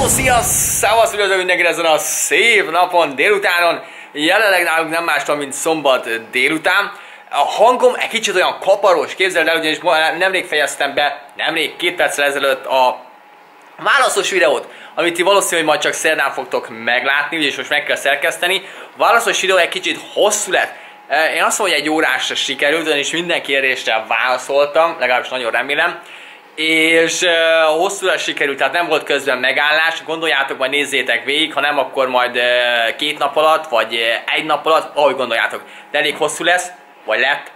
Hello, szia, szevasz, üdvözlök mindenkit ezen a szép napon, délutánon. Jelenleg nálunk nem más, mint szombat délután. A hangom egy kicsit olyan kaparos, képzeld el, ugyanis nemrég fejeztem be, nemrég, két perccel ezelőtt a válaszos videót, amit ti valószínűleg majd csak szerdán fogtok meglátni, ugyanis most meg kell szerkeszteni. A válaszos videó egy kicsit hosszú lett. Én azt mondom, hogy egy órásra sikerült, és minden kérdésre válaszoltam, legalábbis nagyon remélem és uh, hosszúra sikerült, tehát nem volt közben megállás, gondoljátok, majd nézzétek végig, ha nem, akkor majd két nap alatt, vagy egy nap alatt, ahogy gondoljátok, de elég hosszú lesz, vagy lett,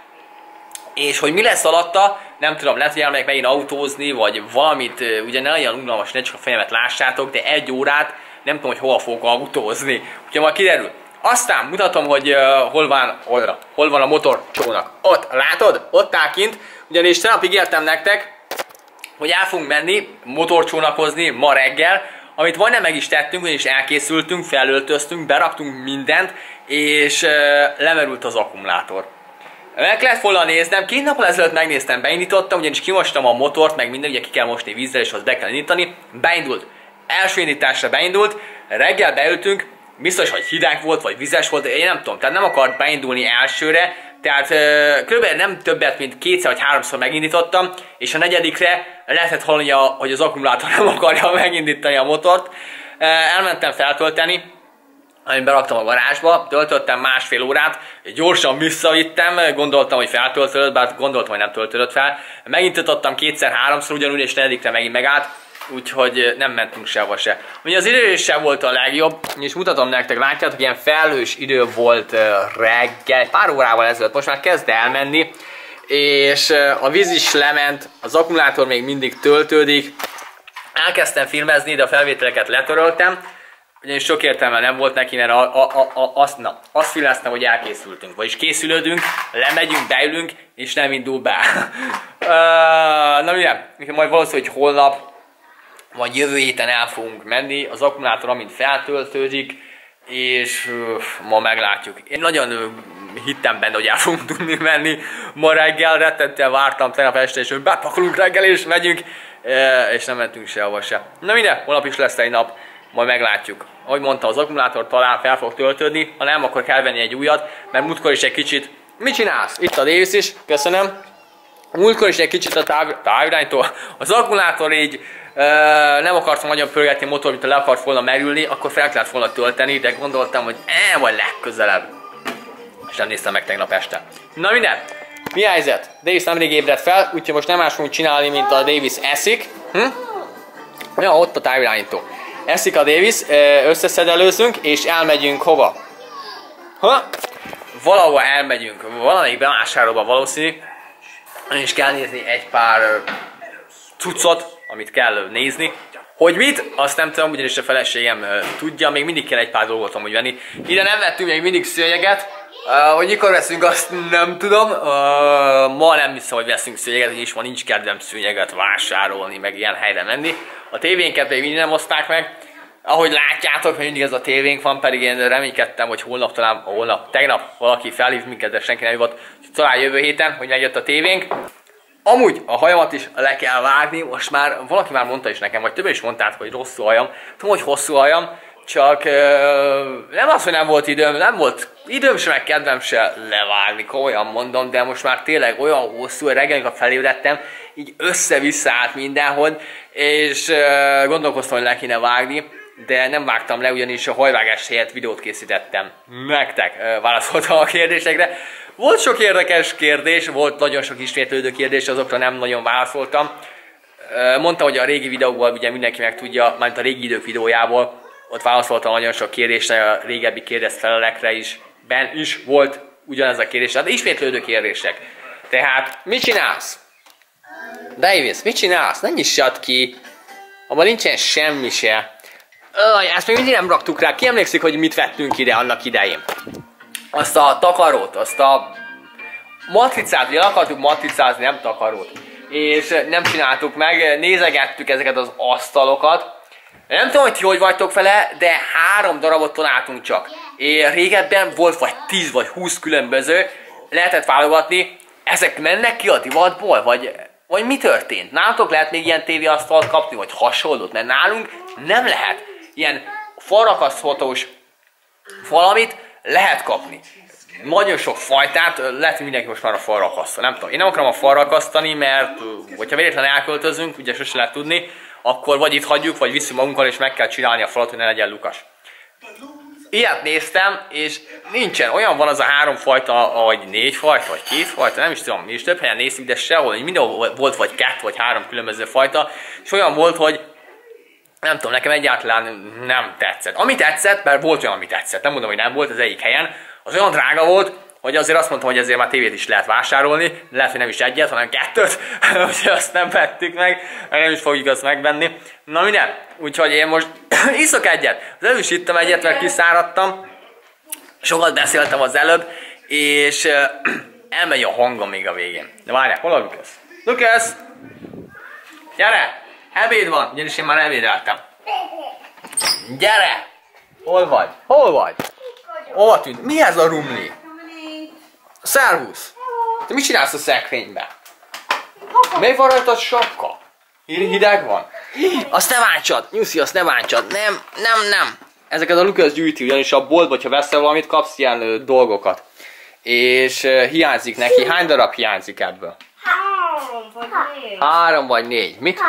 és hogy mi lesz alatta, nem tudom, lehet, hogy elmegyek megint autózni, vagy valamit, ugye ne legyen unalmas, ne csak a fejemet lássátok, de egy órát nem tudom, hogy hol fogok autózni, úgyhogy majd kiderül. Aztán mutatom, hogy uh, hol van, hol, hol van a motorcsónak. Ott, látod? Ott áll kint, ugyanis tegnap ígértem nektek, hogy el fogunk menni motorcsónakozni ma reggel, amit majdnem meg is tettünk, ugyanis elkészültünk, felöltöztünk, beraktunk mindent, és uh, lemerült az akkumulátor. Meg lehet volna néznem, két nappal ezelőtt megnéztem, beindítottam, ugyanis kimostam a motort, meg minden, ugye ki kell mosni vízzel, és az be kell indítani. Beindult. Első indításra beindult, reggel beültünk, biztos, hogy hideg volt, vagy vizes volt, én nem tudom, tehát nem akart beindulni elsőre, tehát kb. nem többet, mint kétszer vagy háromszor megindítottam, és a negyedikre lehetett hallani, hogy az akkumulátor nem akarja megindítani a motort. Elmentem feltölteni, amit beraktam a garázsba, töltöttem másfél órát, gyorsan visszavittem, gondoltam, hogy feltöltődött, bár gondoltam, hogy nem töltődött fel. Megindítottam kétszer-háromszor ugyanúgy, és negyedikre megint megállt, úgyhogy nem mentünk sehova se. Ugye az idő sem volt a legjobb, és mutatom nektek, látjátok, ilyen felhős idő volt reggel, pár órával ezelőtt, most már kezd elmenni, és a víz is lement, az akkumulátor még mindig töltődik. Elkezdtem filmezni, de a felvételeket letöröltem, ugyanis sok értelme nem volt neki, mert a, a, a, a, azt, na, azt filmeztem, hogy elkészültünk, vagyis készülődünk, lemegyünk, beülünk, és nem indul be. uh, na mire, majd valószínűleg, holnap vagy jövő héten el fogunk menni, az akkumulátor amint feltöltődik, és uh, ma meglátjuk. Én nagyon uh, hittem benne, hogy el fogunk tudni menni. Ma reggel rettentően vártam tegnap este, és hogy bepakolunk reggel és megyünk, uh, és nem mentünk sehova se. Na minden, holnap is lesz egy nap, majd meglátjuk. Ahogy mondta, az akkumulátor talán fel fog töltődni, ha nem, akkor kell venni egy újat, mert múltkor is egy kicsit... Mit csinálsz? Itt a Davis is, köszönöm. Múltkor is egy kicsit a táv, táviránytól. Az akkumulátor így nem akartam nagyon pörgetni a motor, mint le akart volna merülni, akkor fel kellett volna tölteni, de gondoltam, hogy e, vagy legközelebb. És nem néztem meg tegnap este. Na minden, mi a helyzet? Davis nemrég ébredt fel, úgyhogy most nem más fogunk csinálni, mint a Davis eszik. Hm? Ja, ott a távirányító. Eszik a Davis, összeszedelőzünk, és elmegyünk hova? Ha? Valahova elmegyünk, valamelyik bevásárolba valószínű, és kell nézni egy pár cuccot, amit kell nézni. Hogy mit? Azt nem tudom, ugyanis a feleségem tudja, még mindig kell egy pár dolgot amúgy venni. Ide nem vettünk még mindig szőnyeget, uh, hogy mikor veszünk, azt nem tudom. Uh, ma nem hiszem, hogy veszünk szőnyeget, és ma nincs kedvem szőnyeget vásárolni, meg ilyen helyre menni. A tévénket még mindig nem oszták meg. Ahogy látjátok, mindig ez a tévénk van, pedig én reménykedtem, hogy holnap talán, holnap, tegnap valaki felhív minket, de senki nem hívott. Talán jövő héten, hogy megjött a tévénk. Amúgy a hajamat is le kell vágni, most már valaki már mondta is nekem, vagy többen is mondták, hogy rosszú hajam. Tudom, hogy hosszú hajam, csak uh, nem az, hogy nem volt időm, nem volt időm sem, meg kedvem se levágni, komolyan mondom, de most már tényleg olyan hosszú, hogy reggel, amikor felébredtem, így össze-vissza állt mindenhol, és uh, gondolkoztam, hogy le kéne vágni, de nem vágtam le, ugyanis a hajvágás helyett videót készítettem. Nektek válaszoltam a kérdésekre. Volt sok érdekes kérdés, volt nagyon sok ismétlődő kérdés, azokra nem nagyon válaszoltam. Mondtam, hogy a régi videóból ugye mindenki meg tudja, mert a régi idők videójából, ott válaszoltam nagyon sok kérdésre, a régebbi kérdezfelelekre is, ben is volt ugyanez a kérdés, de ismétlődő kérdések. Tehát, mit csinálsz? Davis, mit csinálsz? Ne nyissad ki! Abban nincsen semmi se. Öj, ezt még mindig nem raktuk rá. Ki emlékszik, hogy mit vettünk ide annak idején? azt a takarót, azt a matricát, ugye akartuk matricázni, nem takarót. És nem csináltuk meg, nézegettük ezeket az asztalokat. Nem tudom, hogy ti hogy vagytok vele, de három darabot találtunk csak. És régebben volt vagy 10 vagy 20 különböző, lehetett válogatni, ezek mennek ki a divatból, vagy vagy mi történt? Nálatok lehet még ilyen tévéasztalt kapni, vagy hasonlót? Mert nálunk nem lehet. Ilyen falrakaszthatós valamit lehet kapni. Nagyon sok fajtát, lehet, hogy mindenki most már a falra akasztja. Nem tudom, én nem akarom a falra akasztani, mert hogyha véletlenül elköltözünk, ugye sose lehet tudni, akkor vagy itt hagyjuk, vagy visszük magunkkal, és meg kell csinálni a falat, hogy ne legyen lukas. Ilyet néztem, és nincsen. Olyan van az a három fajta, vagy négy fajta, vagy két fajta, nem is tudom, mi is több helyen néztük, de sehol, mindenhol volt vagy kettő, vagy három különböző fajta, és olyan volt, hogy nem tudom, nekem egyáltalán nem tetszett. Ami tetszett, mert volt olyan, ami tetszett, nem mondom, hogy nem volt az egyik helyen, az olyan drága volt, hogy azért azt mondtam, hogy ezért már tévét is lehet vásárolni, lehet, hogy nem is egyet, hanem kettőt, úgyhogy azt nem vettük meg, nem is fogjuk azt megvenni. Na minden, úgyhogy én most iszok egyet. Az előbb is ittam egyet, mert kiszáradtam, sokat beszéltem az előbb, és elmegy a hangom még a végén. De várjál, hol a Lukasz? Lukasz! Gyere! Ebéd van, ugyanis én már ebédeltem. Gyere! Hol vagy? Hol vagy? Hova tűnt? Mi ez a rumli? Szervusz! Te mit csinálsz a szekrénybe? Miért van a sapka? Hideg van? Azt ne bántsad! Nyuszi, azt ne bántsad! Nem, nem, nem! Ezeket a Lucas gyűjti, ugyanis a boltba, ha veszel valamit, kapsz ilyen ö, dolgokat. És ö, hiányzik neki. Hány darab hiányzik ebből? Három vagy négy. Három vagy négy. Mit?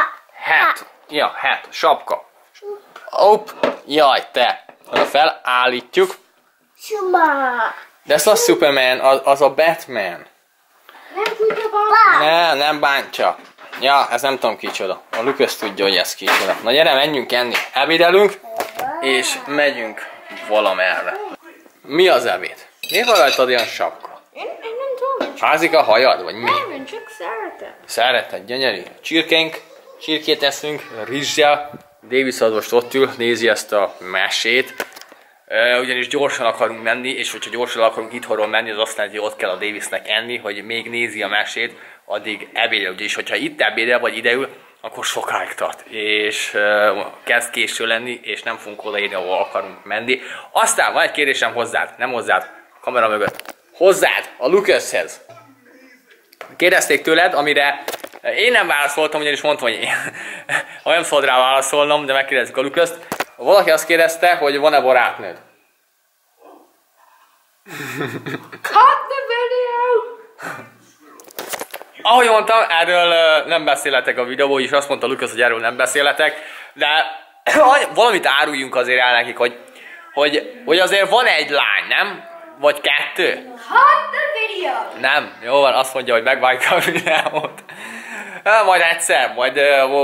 Het. Ja, het. Sapka. Op. Jaj, te. Oda felállítjuk. De ez a Superman, az, az a Batman. Nem tudja bár. Nem, nem bántja. Ja, ez nem tudom kicsoda. A Lucas tudja, hogy ez kicsoda. Na gyere, menjünk enni. Ebédelünk, és megyünk valamerre. Mi az ebéd? Miért van rajtad ilyen sapka? Én, én nem tudom. Házik a hajad, vagy mi? Nem, csak szeretem. Szereted, gyönyörű. Csirkénk, csirkét eszünk, rizssel. Davis az most ott ül, nézi ezt a mesét. Ugyanis gyorsan akarunk menni, és hogyha gyorsan akarunk itthonról menni, az azt jelenti, hogy ott kell a Davisnek enni, hogy még nézi a mesét, addig ebédel. Ugyanis, hogyha itt ebédel, vagy ideül, akkor sokáig tart, és kezd késő lenni, és nem fogunk odaérni, ahol akarunk menni. Aztán van egy kérdésem hozzád, nem hozzád, a kamera mögött. Hozzád, a Lucashez. Kérdezték tőled, amire én nem válaszoltam, ugyanis mondtam, hogy én, ha nem szabad rá válaszolnom, de megkérdezzük a Lucaszt. Valaki azt kérdezte, hogy van-e barátnőd. Cut the video! Ahogy mondtam, erről nem beszéletek a videóban, és azt mondta Lukasz, hogy erről nem beszéletek, de valamit áruljunk azért el nekik, hogy, hogy, hogy azért van egy lány, nem? Vagy kettő? Cut the video! Nem, jó van, azt mondja, hogy megvágja a videót. Hát, Majd egyszer, majd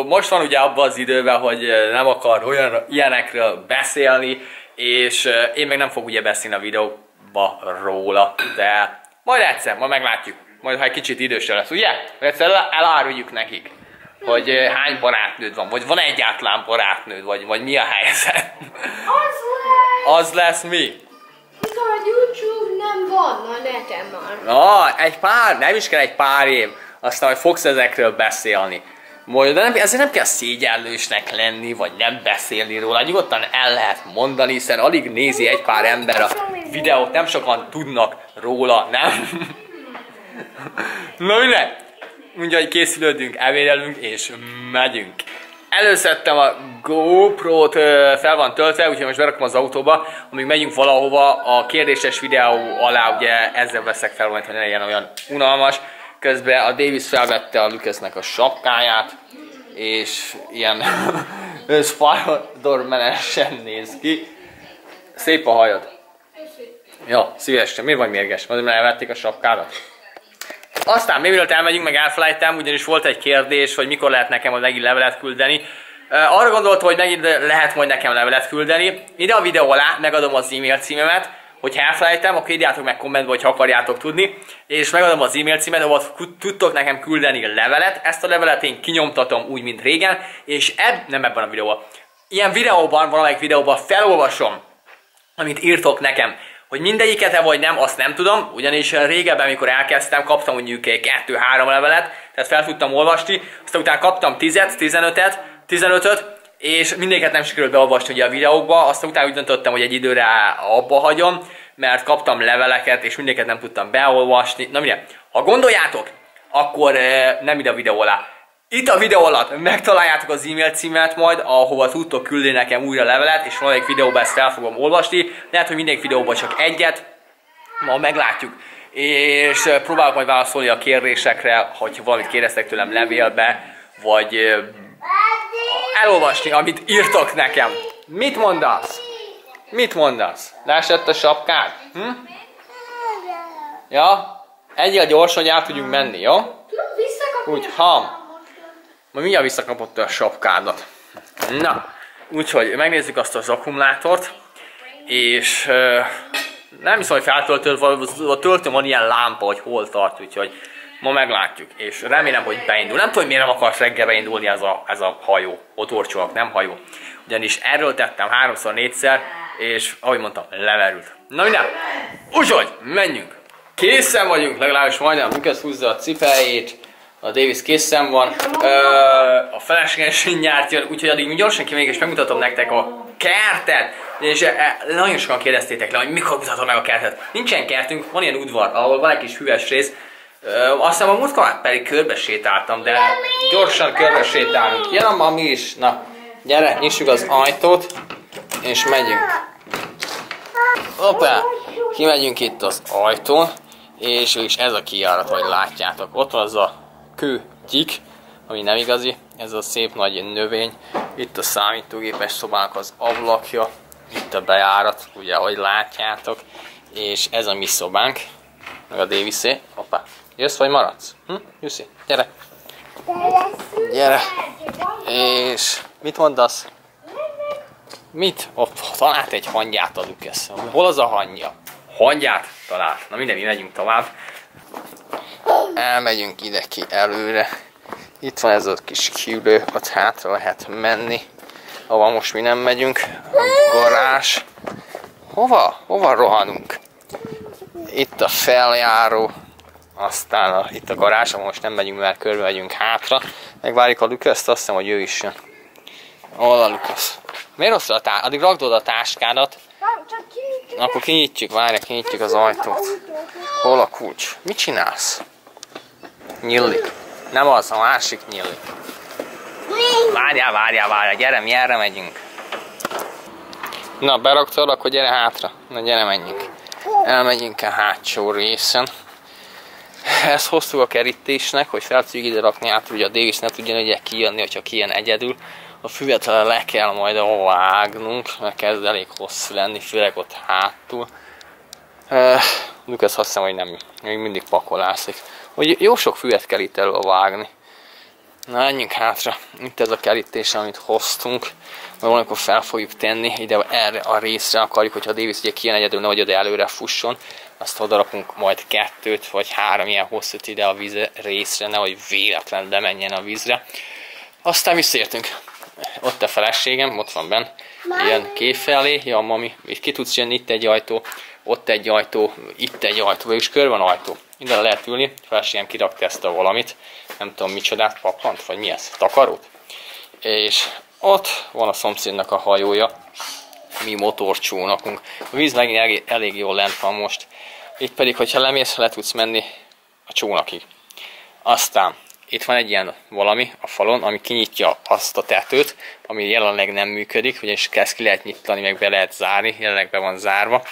most van ugye abban az időben, hogy nem akar olyan ilyenekről beszélni, és én meg nem fogok ugye beszélni a videóba róla, de majd egyszer, majd meglátjuk. Majd ha egy kicsit idősebb lesz, ugye? Majd egyszer el- eláruljuk nekik, hogy hány barátnőd van, vagy van egyáltalán barátnőd, vagy, vagy mi a helyzet. Az lesz! Az lesz mi? Mikor a YouTube nem van a neten már. Na, egy pár, nem is kell egy pár év, aztán majd fogsz ezekről beszélni. Majd, de nem, ezért nem kell szégyellősnek lenni, vagy nem beszélni róla. Nyugodtan el lehet mondani, hiszen alig nézi egy pár ember a videót, nem sokan tudnak róla, nem? Na minden, mondja, hogy készülődünk, elvérelünk és megyünk. Előszedtem a GoPro-t, fel van töltve, úgyhogy most berakom az autóba, amíg megyünk valahova a kérdéses videó alá, ugye ezzel veszek fel hogy ne legyen olyan unalmas. Közben a Davis felvette a Lucasnek a sapkáját, és ilyen Spider-Man-esen néz ki. Szép a hajad. Ja, szívesen. Miért vagy mérges? Mert elvették a sapkádat? Aztán még mielőtt elmegyünk, meg elfelejtem, ugyanis volt egy kérdés, hogy mikor lehet nekem megint levelet küldeni. Arra gondoltam, hogy megint lehet majd nekem levelet küldeni. Ide a videó alá megadom az e-mail címemet, hogyha elfelejtem, akkor írjátok meg kommentbe, hogy akarjátok tudni, és megadom az e-mail címet, ahol tudtok nekem küldeni levelet. Ezt a levelet én kinyomtatom úgy, mint régen, és eb- nem ebben a videóban. Ilyen videóban, valamelyik videóban felolvasom amit írtok nekem. Hogy mindegyiket-e vagy nem, azt nem tudom, ugyanis régebben, amikor elkezdtem, kaptam mondjuk egy 2-3 levelet, tehát fel tudtam olvasni, aztán utána kaptam 10-et, 15-et, 15-öt, és mindegyiket nem sikerült beolvasni ugye a videókba, aztán utána úgy döntöttem, hogy egy időre abba hagyom, mert kaptam leveleket, és mindegyiket nem tudtam beolvasni. Na minden, ha gondoljátok, akkor eh, nem ide a videó alá. Itt a videó alatt megtaláljátok az e-mail címet majd, ahova tudtok küldeni nekem újra levelet, és valamelyik videóban ezt fel fogom olvasni. Lehet, hogy minden videóban csak egyet, ma meglátjuk. És eh, próbálok majd válaszolni a kérdésekre, hogy valamit kérdeztek tőlem levélbe, vagy eh, elolvasni, amit írtok nekem. Mit mondasz? Mit mondasz? Leesett a sapkád? Hm? Ja? Egyel gyorsan, át tudjunk menni, jó? Úgy, ha. Majd mindjárt visszakapott a sapkádat. Na, úgyhogy megnézzük azt az akkumulátort, és uh, nem hiszem, hogy feltöltött, a töltőn van ilyen lámpa, hogy hol tart, úgyhogy ma meglátjuk, és remélem, hogy beindul. Nem tudom, miért nem akarsz reggel beindulni ez a, ez a hajó, motorcsónak, nem hajó. Ugyanis erről tettem háromszor, négyszer, és ahogy mondtam, leverült. Na minden, úgyhogy menjünk! Készen vagyunk, legalábbis majdnem Lukasz húzza a cipejét, a Davis készen van, Ö, a feleségem is nyárt jön, úgyhogy addig gyorsan kimegyek és megmutatom nektek a kertet, és e, nagyon sokan kérdeztétek le, hogy mikor mutatom meg a kertet. Nincsen kertünk, van ilyen udvar, ahol van egy kis hüves rész, Ö, aztán a múltkor pedig körbe sétáltam, de gyorsan körbe sétálunk. Jön a mami is. Na, gyere, nyissuk az ajtót, és megyünk. Hoppá! Kimegyünk itt az ajtón, és is ez a kijárat, hogy látjátok. Ott van az a kőtyik, ami nem igazi, ez a szép nagy növény. Itt a számítógépes szobának az ablakja, itt a bejárat, ugye, ahogy látjátok. És ez a mi szobánk, meg a Davisé. Hoppá, jössz vagy maradsz? Hm? Jussi, gyere! Gyere! És mit mondasz? Mit? Ott talált egy hangyát a Lucas. Hol az a hangya? Hangyát talált. Na minden, mi megyünk tovább. Elmegyünk ide ki előre. Itt van ez a kis kiülő, ott hátra lehet menni. Ahova most mi nem megyünk. A garázs. Hova? Hova rohanunk? Itt a feljáró. Aztán a, itt a garázs, most nem megyünk, mert körbe megyünk hátra. Megvárjuk a Lucas-t, azt hiszem, hogy ő is jön. Hol a Lucas? Miért rossz a tá- Addig rakd oda a táskádat. Csak ki... Akkor kinyitjuk, várj, kinyitjuk az ajtót. Hol a kulcs? Mit csinálsz? Nyillik. Nem az, a másik nyillik. Várjál, várjál, várjál, gyere, mi erre megyünk. Na, beraktad, akkor gyere hátra. Na, gyere, menjünk. Elmegyünk a hátsó részen. Ezt hoztuk a kerítésnek, hogy fel tudjuk ide rakni át, hogy a Davis ne tudjon ugye kijönni, hogyha kijön egyedül. A füvet le kell majd vágnunk, mert kezd elég hosszú lenni, főleg ott hátul. Uh, Lukasz azt hiszem, hogy nem, még mindig pakolászik. Hogy jó sok füvet kell itt elő vágni. Na, menjünk hátra. Itt ez a kerítés, amit hoztunk. Majd valamikor fel fogjuk tenni, ide erre a részre akarjuk, hogyha Davis ugye kijön egyedül, nehogy oda előre fusson. Azt odarakunk majd kettőt, vagy három ilyen hosszút ide a víz részre, nehogy véletlenül bemenjen a vízre. Aztán visszértünk. Ott a feleségem, ott van benn. Ilyen kép felé, ja mami, itt ki tudsz jönni, itt egy ajtó, ott egy ajtó, itt egy ajtó, vagyis kör van ajtó. Ide lehet ülni, feleségem kirakta ezt a valamit, nem tudom micsodát, paplant, vagy mi ez, takarót. És ott van a szomszédnak a hajója, mi motorcsónakunk. A víz megint elég, elég jól lent van most. Itt pedig, hogyha lemész, le tudsz menni a csónakig. Aztán itt van egy ilyen valami a falon, ami kinyitja azt a tetőt, ami jelenleg nem működik, ugyanis ezt ki lehet nyitani, meg be lehet zárni, jelenleg be van zárva.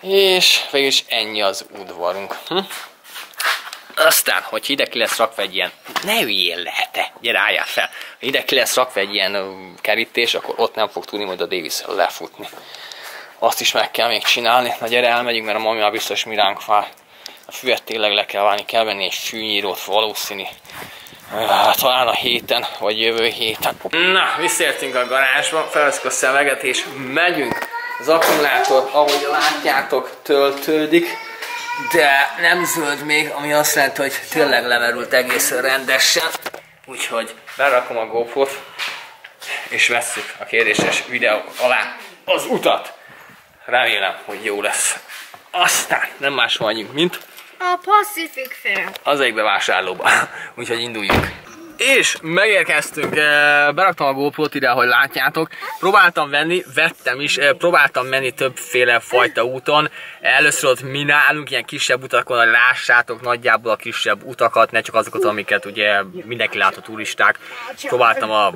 És végül is ennyi az udvarunk. Hm? Aztán, hogy ide ki lesz rakva egy ilyen, ne üljél lehet-e, gyere álljál fel. Ha ide ki lesz rakva egy ilyen kerítés, akkor ott nem fog tudni majd a Davis lefutni. Azt is meg kell még csinálni. Na gyere, elmegyünk, mert a mami már biztos mi ránk vár. A füvet tényleg le kell válni, kell venni egy fűnyírót valószínű. Talán a héten, vagy jövő héten. Na, visszértünk a garázsba, felveszünk a szemeget és megyünk. Az akkumulátor, ahogy látjátok, töltődik, de nem zöld még, ami azt jelenti, hogy tényleg lemerült egészen rendesen. Úgyhogy berakom a GoPro-t, és vesszük a kérdéses videó alá az utat. Remélem, hogy jó lesz. Aztán nem más vagyunk, mint A Pacific Fair. az egyik bevásárlóba. Úgyhogy induljunk. És megérkeztünk, eh, beraktam a GoPro-t ide, ahogy látjátok. Próbáltam venni, vettem is, eh, próbáltam menni többféle fajta úton. Először ott mi nálunk ilyen kisebb utakon, hogy lássátok nagyjából a kisebb utakat, ne csak azokat, amiket ugye mindenki lát a turisták. Próbáltam a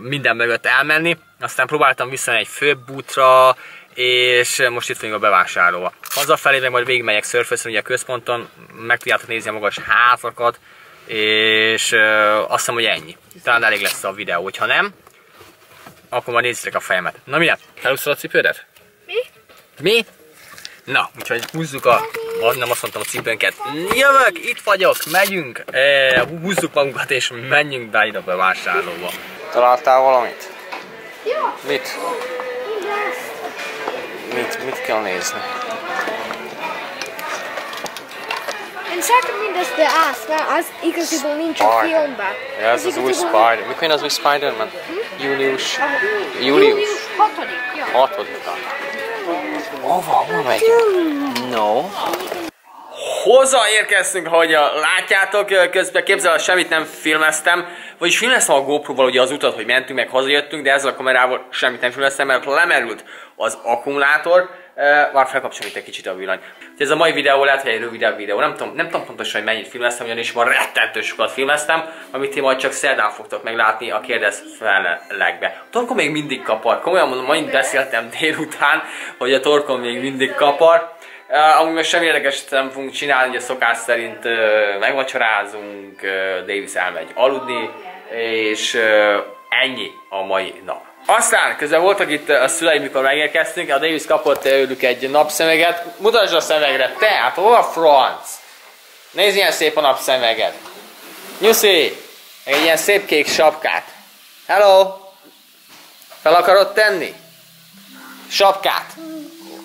minden mögött elmenni, aztán próbáltam vissza egy főbb útra, és most itt vagyunk a bevásárolva. Hazafelé meg majd végigmegyek surface ugye a központon, meg tudjátok nézni a magas házakat, és uh, azt hiszem, hogy ennyi. Talán elég lesz a videó, hogyha nem, akkor majd nézzétek a fejemet. Na mi lett? Felúszod a cipődet? Mi? Mi? Na, úgyhogy húzzuk a, nem azt mondtam a cipőnket. Jövök, itt vagyok, megyünk, e, húzzuk magunkat és menjünk be ide a bevásárlóba. Találtál valamit? Ja, Mit? Mit, mit kell nézni? Szeretem mindezt, de azt, mert az igaziból nincs a filmben. Ja, ez az új Spider. Mikor jön az új Spider-Man? Július. Ah, Július. Július 6 ja. 6-án. Hova? Hova megy? No. Hozzáérkeztünk, ahogy látjátok, közben képzel, semmit nem filmeztem, vagyis filmeztem a GoPro-val ugye az utat, hogy mentünk, meg hazajöttünk, de ezzel a kamerával semmit nem filmeztem, mert lemerült az akkumulátor, már felkapcsolom itt egy kicsit a villany. Ez a mai videó lehet, hogy egy rövidebb videó. Nem tudom, nem tudom pontosan, hogy mennyit filmeztem, ugyanis ma rettentő sokat filmeztem, amit ti majd csak szerdán fogtok meglátni a kérdez fellegbe. A torkom még mindig kapar. Komolyan mondom, ma beszéltem délután, hogy a torkom még mindig kapar. Uh, amúgy most semmi érdekeset nem fogunk csinálni, ugye szokás szerint uh, megvacsorázunk, uh, Davis elmegy aludni, és uh, ennyi a mai nap. Aztán közben voltak itt a szüleim, mikor megérkeztünk, a Davis kapott tőlük egy napszemeget. Mutasd a szemegre, te, hát hol a franc? Nézd ilyen szép a napszemeget. Nyuszi, egy ilyen szép kék sapkát. Hello! Fel akarod tenni? Sapkát.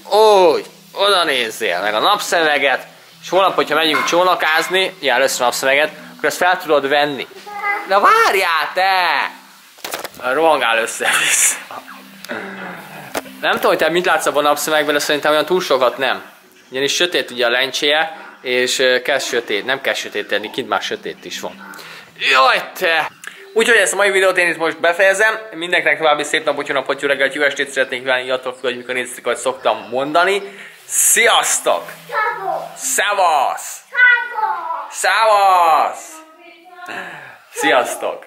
Úgy, oda nézzél, meg a napszemeget, és holnap, hogyha megyünk csónakázni, ugye először napszemeget, akkor ezt fel tudod venni. De várjál te! Rohangál össze-vissza. Nem tudom, hogy te mit látsz abban a napszemekben, de szerintem olyan túl sokat nem. Ugyanis sötét ugye a lencséje, és kezd sötét, nem kell sötétedni, kint már sötét is van. Jaj te! Úgyhogy ezt a mai videót én itt most befejezem. Mindenkinek további szép napot, jó napot, jó reggelt, jó estét szeretnék kívánni, attól függ, hogy mikor néztek, hogy szoktam mondani. Sziasztok! Szevasz! Szevasz! Sziasztok!